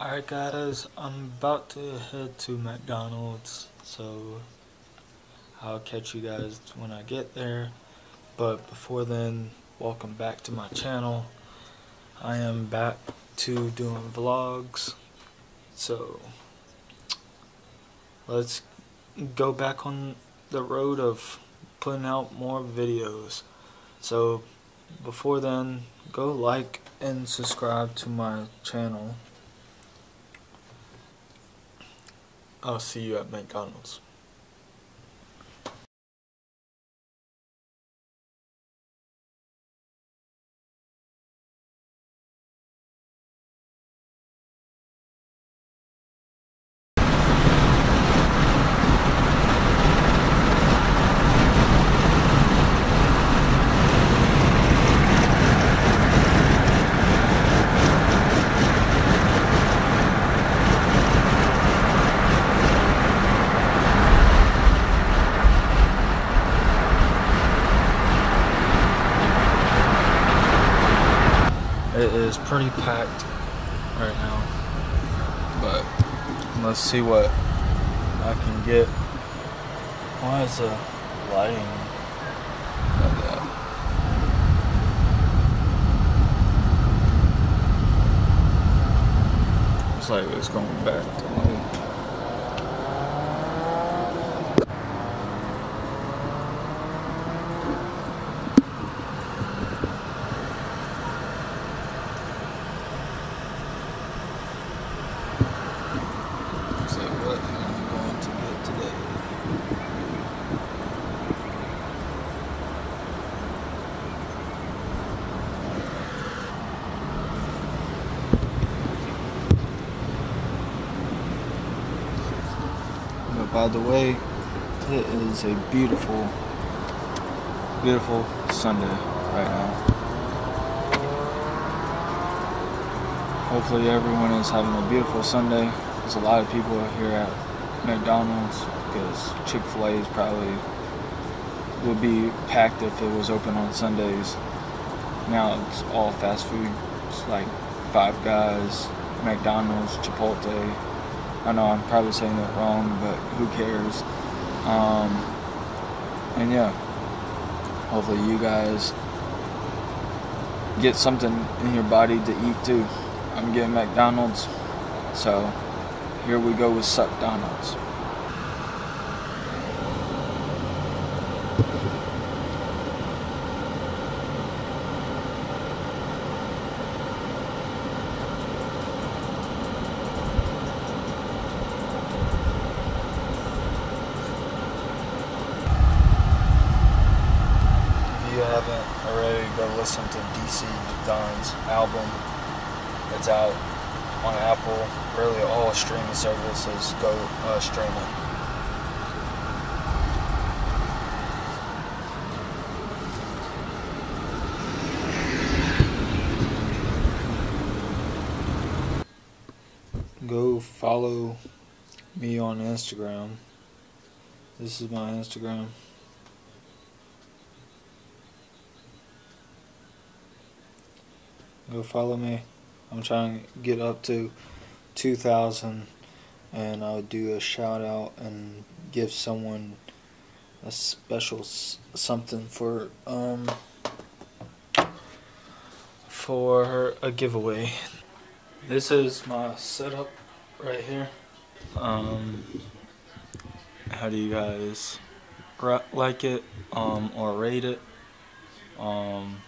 Alright guys, I'm about to head to McDonald's, so I'll catch you guys when I get there. But before then, welcome back to my channel. I am back to doing vlogs, so let's go back on the road of putting out more videos. So before then, go like and subscribe to my channel. I'll see you at McDonald's. It is pretty packed right now, but let's see what I can get. Why is the lighting like that? It's like it's going back to light. It's like, what am I going to get today? But by the way, it is a beautiful, beautiful Sunday right now. Hopefully everyone is having a beautiful Sunday. There's a lot of people here at McDonald's because Chick-fil-A is probably would be packed if it was open on Sundays. Now it's all fast food. It's like Five Guys, McDonald's, Chipotle. I know I'm probably saying that wrong, but who cares? Um, and yeah, hopefully you guys get something in your body to eat too. I'm getting McDonald's, so here we go with Suckdonald's. If you haven't already, go to DC Don's album. It's out on Apple. Really, all streaming services. Go uh, stream it. Go follow me on Instagram. This is my Instagram. Go follow me. I'm trying to get up to 2,000 and I'll do a shout out and give someone a special something for um for a giveaway. This is my setup right here. Um how do you guys like it um or rate it? Um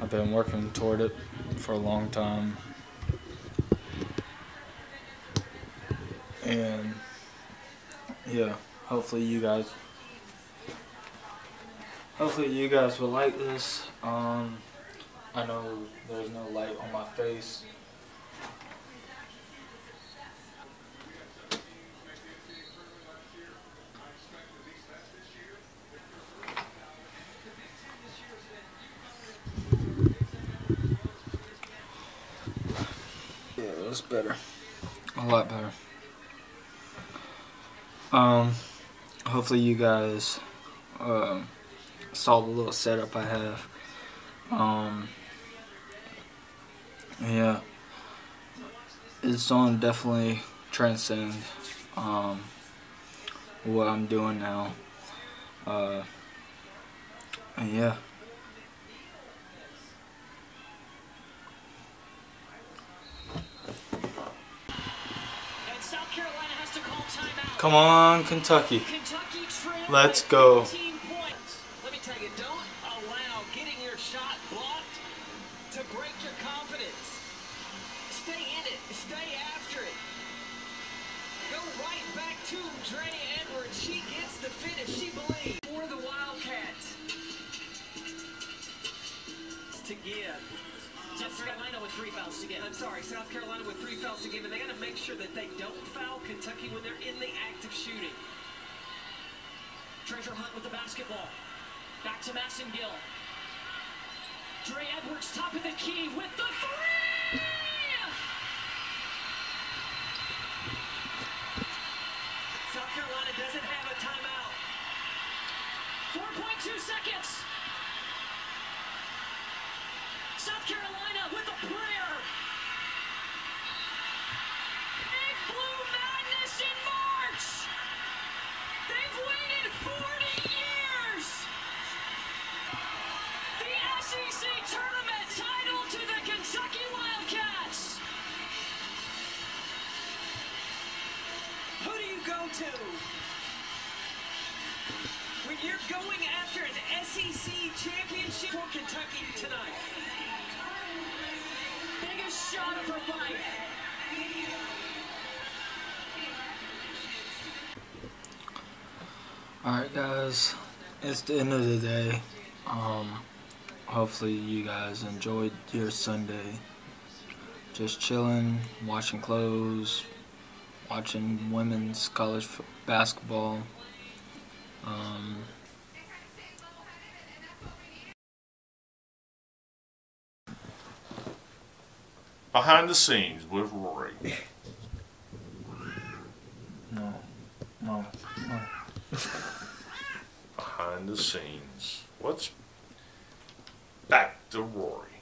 I've been working toward it for a long time. And yeah, hopefully you guys hopefully you guys will like this. Um I know there's no light on my face. Better. A lot better. Um, hopefully you guys um, saw the little setup I have. Um, yeah, it's on definitely transcend um, what I'm doing now. Uh, yeah. Come on, Kentucky. Kentucky Let's go. Let me tell you, don't allow getting your shot blocked to break your confidence. Stay in it. Stay after it. Go right back to Dre Edwards. She gets the finish. She believes for the Wildcats. To give. South Carolina with three fouls to give. I'm sorry, South Carolina with three fouls to give, and they got to make sure that they don't foul Kentucky when they're in the act of shooting. Treasure Hunt with the basketball. Back to Gill. Dre Edwards, top of the key with the three! South Carolina doesn't have a timeout. 4.2 seconds. South Carolina going after an SEC championship for Kentucky tonight Biggest shot of her life. Alright guys, it's the end of the day. Um, hopefully you guys enjoyed your Sunday. Just chilling, washing clothes, watching women's college basketball. Um, Behind the scenes with Rory. No. No. No. Behind the scenes. What's back to Rory?